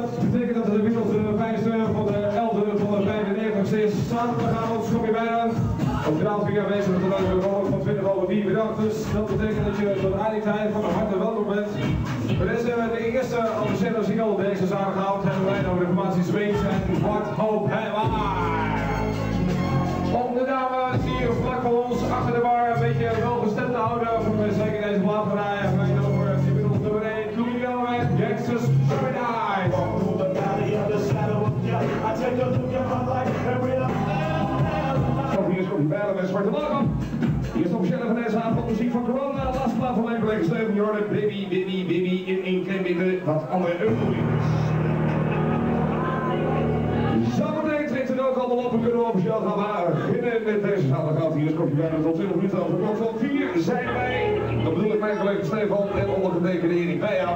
Dat betekent dat het inmiddels de vijfde van de elfde van de 95 is. Zaterdagavond schop je bijna. Op de weer aanwezig met de leuke van 20 over 4 bedankt. Dus dat betekent dat je tot tijd van harte welkom bent. Dit is de eerste officiële single deze zaterdagavond. Hebben wij de formatie Zweeds en What Hope Have Hier Bijlen met Zwarte Lagen. Hier is de officiële van deze avond muziek van Corona. De laatste plaat van mijn collega Steven Jordan. Baby, baby, baby in één klein beetje wat andere euforie Zometeen trekt het ook allemaal op en kunnen we officieel gaan beginnen met deze zaterdagavond. Hier is Koffie Bijlen tot 20 minuten over de klok van 4 zijn wij. Dat bedoel ik mijn collega Stefan en ondergetekende Erik Beja.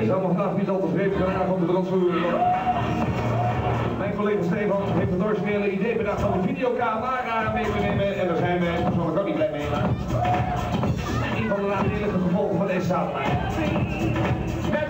Ik zou me vandaag niet al te graag om de transfer. Mijn collega Stefan heeft het originele idee bedacht om een videocamera mee te nemen. En daar zijn we persoonlijk ook niet blij mee. Maar een van de nadelige gevolgen van deze zaterdag. Met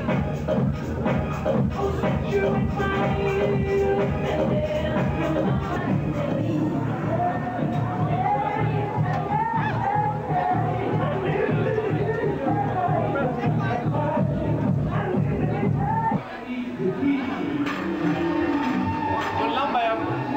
Ik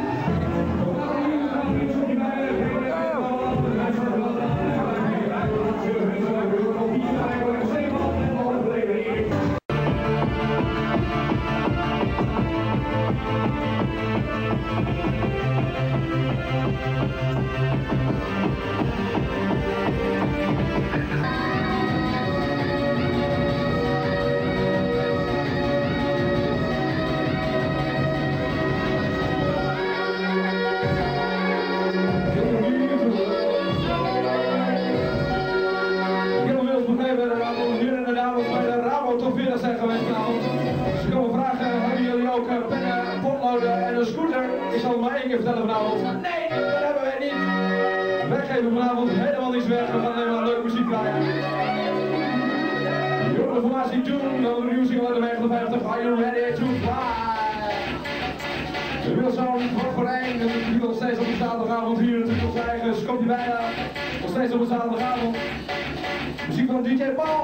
vertellen vanavond. Nee, dat hebben wij niet. Wij geven vanavond helemaal niets weg, we gaan alleen maar leuke muziek krijgen. Jonge formatie doen, dan de single uit de 59, Are You Ready to Fly? Kwart voor één, en nu nog steeds op de zaterdagavond hier natuurlijk onze eigen Scotty bijna. Nog steeds op de zaterdagavond. Muziek van DJ Paul.